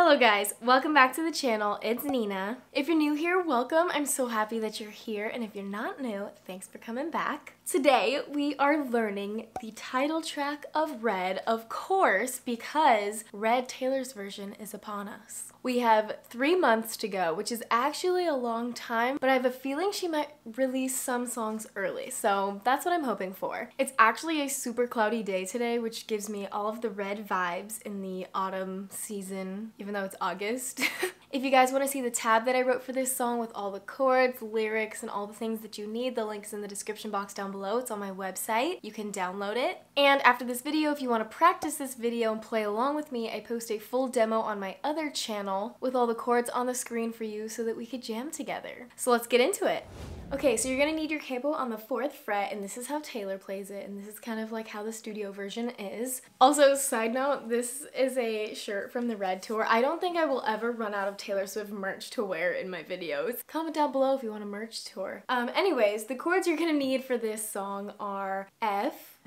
Hello guys, welcome back to the channel. It's Nena. If you're new here, welcome. I'm so happy that you're here. And if you're not new, thanks for coming back. Today we are learning the title track of Red, of course, because Red Taylor's version is upon us. We have three months to go, which is actually a long time, but I have a feeling she might release some songs early, so that's what I'm hoping for. It's actually a super cloudy day today, which gives me all of the red vibes in the autumn season, even though it's August. If you guys want to see the tab that I wrote for this song with all the chords, lyrics, and all the things that you need, the link's in the description box down below. It's on my website. You can download it. And after this video, if you want to practice this video and play along with me, I post a full demo on my other channel with all the chords on the screen for you so that we could jam together. So let's get into it. Okay, so you're gonna need your capo on the fourth fret, and this is how Taylor plays it, and this is kind of like how the studio version is. Also, side note, this is a shirt from the Red Tour. I don't think I will ever run out of Taylor Swift merch to wear in my videos. Comment down below if you want a merch tour. Um, anyways, the chords you're gonna need for this song are F.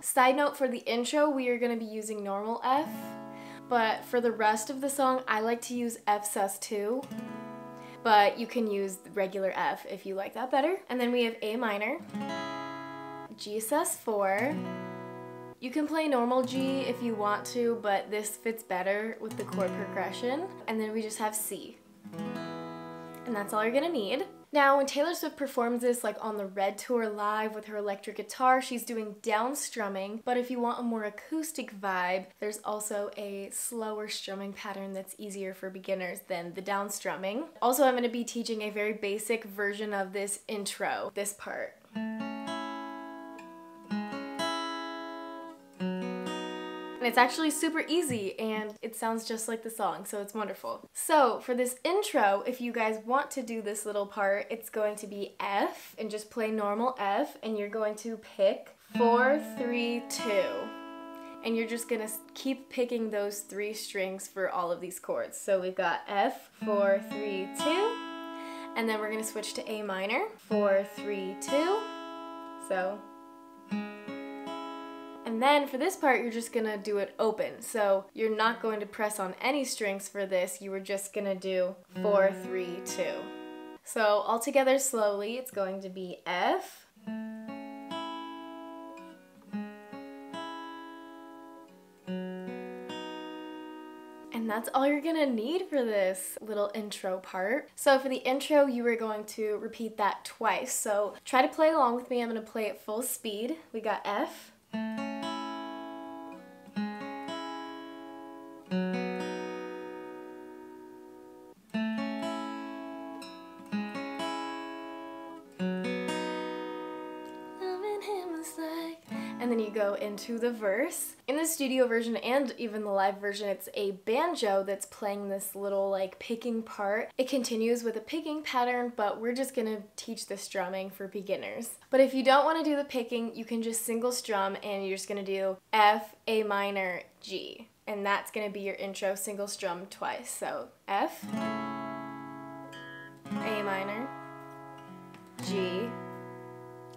Side note, for the intro, we are gonna be using normal F, but for the rest of the song, I like to use F sus2 but you can use regular F if you like that better. And then we have A minor, G sus4. You can play normal G if you want to, but this fits better with the chord progression. And then we just have C. And that's all you're gonna need. Now, when Taylor Swift performs this like on the Red Tour live with her electric guitar, she's doing down strumming, but if you want a more acoustic vibe, there's also a slower strumming pattern that's easier for beginners than the down strumming. Also, I'm to be teaching a very basic version of this intro, this part. And it's actually super easy and it sounds just like the song, so it's wonderful. So for this intro, if you guys want to do this little part, it's going to be F and just play normal F and you're going to pick four, three, two. And you're just gonna keep picking those three strings for all of these chords. So we've got F, four, three, two, and then we're gonna switch to A minor, four, three, two. So and then for this part, you're just gonna do it open. So you're not going to press on any strings for this. You were just gonna do four, three, two. So all together slowly, it's going to be F. And that's all you're gonna need for this little intro part. So for the intro, you are going to repeat that twice. So try to play along with me. I'm gonna play at full speed. We got F. and then you go into the verse. In the studio version and even the live version, it's a banjo that's playing this little like picking part. It continues with a picking pattern, but we're just gonna teach the strumming for beginners. But if you don't wanna do the picking, you can just single strum and you're just gonna do F, A minor, G. And that's gonna be your intro single strum twice. So F, A minor, G,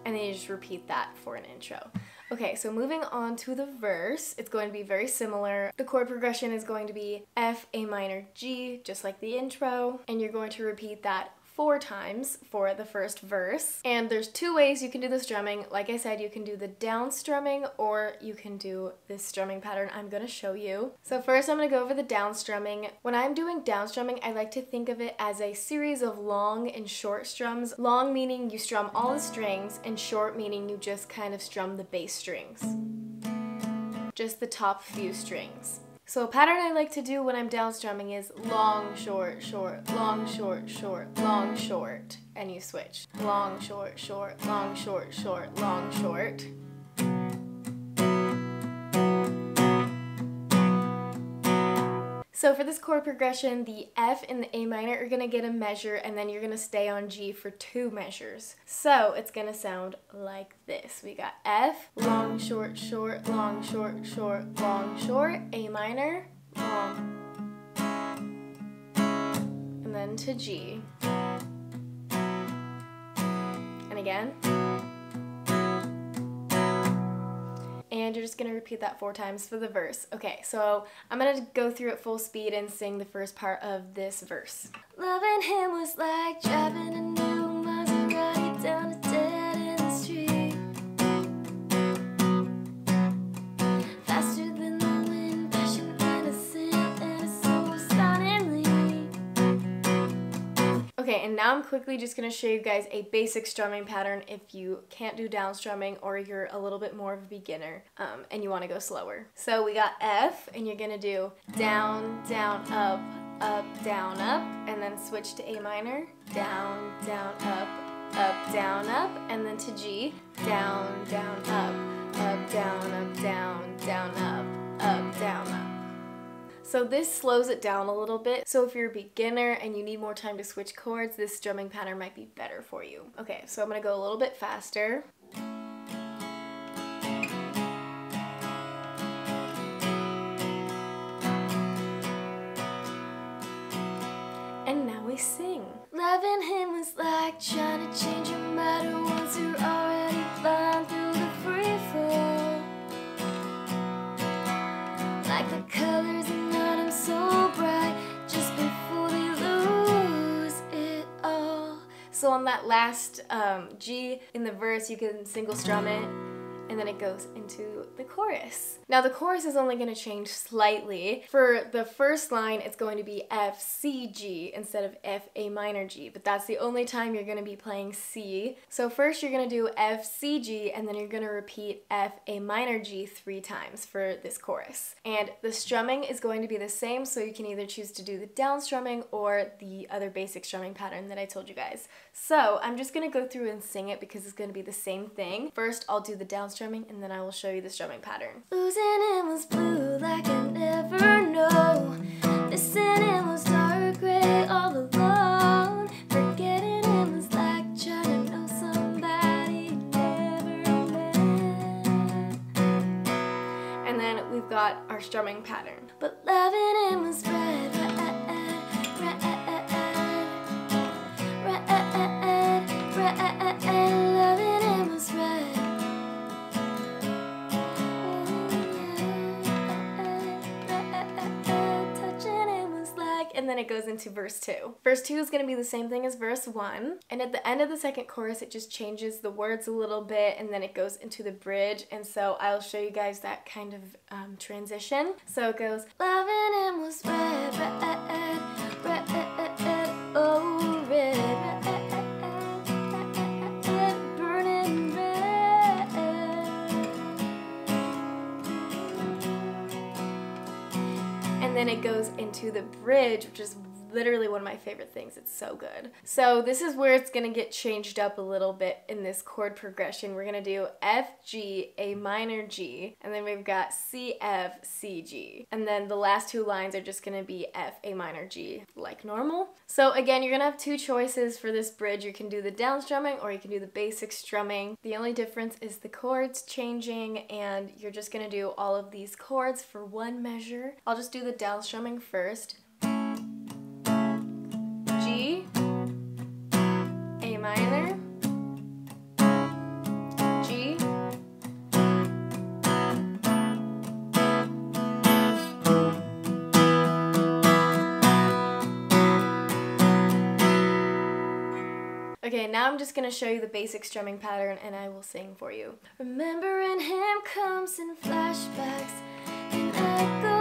and then you just repeat that for an intro. Okay, so moving on to the verse, it's going to be very similar. The chord progression is going to be F, A minor, G, just like the intro, and you're going to repeat that four times for the first verse. And there's two ways you can do the strumming. Like I said, you can do the down strumming or you can do this strumming pattern I'm gonna show you. So first I'm gonna go over the down strumming. When I'm doing down strumming, I like to think of it as a series of long and short strums. Long meaning you strum all the strings and short meaning you just kind of strum the bass strings. Just the top few strings. So a pattern I like to do when I'm down strumming is long, short, short, long, short, short, long, short, and you switch. Long, short, short, long, short, short, long, short. So for this chord progression, the F and the A minor are gonna get a measure and then you're gonna stay on G for two measures. So it's gonna sound like this. We got F, long, short, short, long, short, short, long, short, A minor, long, and then to G. And again. And you're just gonna repeat that four times for the verse. Okay, so I'm gonna go through at full speed and sing the first part of this verse. Loving him was like driving a new Maserati down And now I'm quickly just gonna show you guys a basic strumming pattern if you can't do down strumming or you're a little bit more of a beginner um, and you wanna go slower. So we got F and you're gonna do down, down, up, up, down, up, and then switch to A minor, down, down, up, up, down, up, and then to G, down, down, up, up, down, up, down, down, up, up, down, up. So this slows it down a little bit. So if you're a beginner and you need more time to switch chords, this strumming pattern might be better for you. Okay, so I'm gonna go a little bit faster. And now we sing. Loving him was like trying to change your matter once you're already flying through the free fall. Like the colors So on that last um, G in the verse, you can single strum it and then it goes into the chorus. Now the chorus is only going to change slightly. For the first line, it's going to be F, C, G instead of F, A minor, G, but that's the only time you're going to be playing C. So first you're going to do F, C, G, and then you're going to repeat F, A minor, G three times for this chorus. And the strumming is going to be the same, so you can either choose to do the down strumming or the other basic strumming pattern that I told you guys. So I'm just going to go through and sing it because it's going to be the same thing. First, I'll do the down strumming and then I will show you the strumming pattern. Losing was blue like I never know. Missing was dark gray all alone. Forgetting was like trying to know somebody never met. And then we've got our strumming pattern. But loving was red, red, red, red, red, red, loving then it goes into verse 2. Verse 2 is going to be the same thing as verse 1, and at the end of the second chorus it just changes the words a little bit and then it goes into the bridge, and so I'll show you guys that kind of um, transition. So it goes, Loving him was it goes into the bridge, which is literally one of my favorite things. It's so good. So this is where it's gonna get changed up a little bit in this chord progression. We're gonna do F, G, A minor, G, and then we've got C, F, C, G. And then the last two lines are just gonna be F, A minor, G, like normal. So again, you're gonna have two choices for this bridge. You can do the down strumming or you can do the basic strumming. The only difference is the chords changing and you're just gonna do all of these chords for one measure. I'll just do the down strumming first. Okay, now I'm just gonna show you the basic strumming pattern and I will sing for you. Remembering him comes in flashbacks and echoes.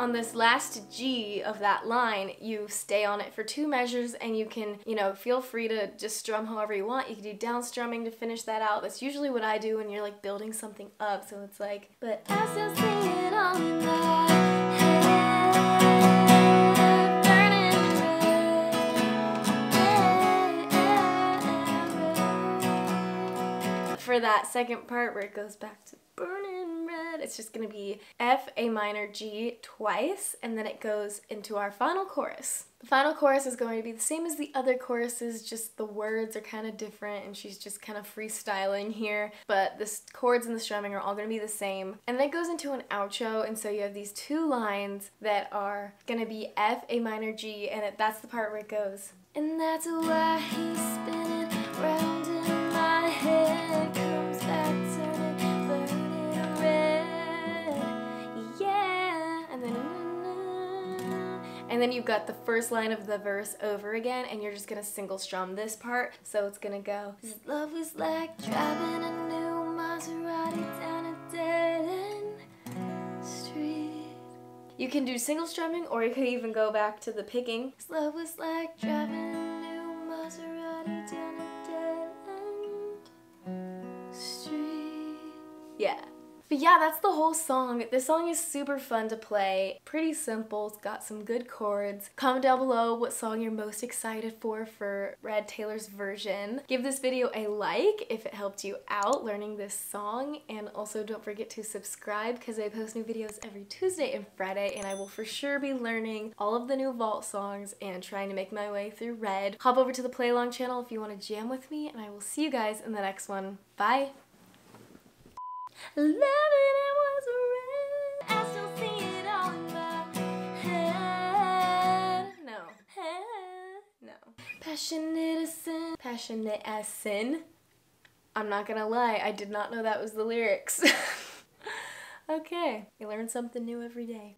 on this last G of that line, you stay on it for two measures and you can, you know, feel free to just strum however you want. You can do down strumming to finish that out. That's usually what I do when you're like building something up. So it's like, but I still see it on the for that second part where it goes back to burning red, it's just gonna be F, A minor, G twice, and then it goes into our final chorus. The final chorus is going to be the same as the other choruses, just the words are kind of different and she's just kind of freestyling here, but the chords and the strumming are all going to be the same. And then it goes into an outro, and so you have these two lines that are going to be F, A minor, G, and it, that's the part where it goes. And that's why he's and then you've got the first line of the verse over again, and you're just gonna single strum this part. So it's gonna go, love was like driving a new Maserati down a dead end street. You can do single strumming, or you could even go back to the picking. Love was like driving But yeah, that's the whole song. This song is super fun to play. Pretty simple. It's got some good chords. Comment down below what song you're most excited for for Red Taylor's version. Give this video a like if it helped you out learning this song. And also don't forget to subscribe because I post new videos every Tuesday and Friday and I will for sure be learning all of the new Vault songs and trying to make my way through Red. Hop over to the Play Along channel if you want to jam with me and I will see you guys in the next one. Bye! Loving it was red. I still see it all in my head. No. Head. No. Passionate as sin. Passionate as sin. I'm not gonna lie, I did not know that was the lyrics. okay, you learn something new every day.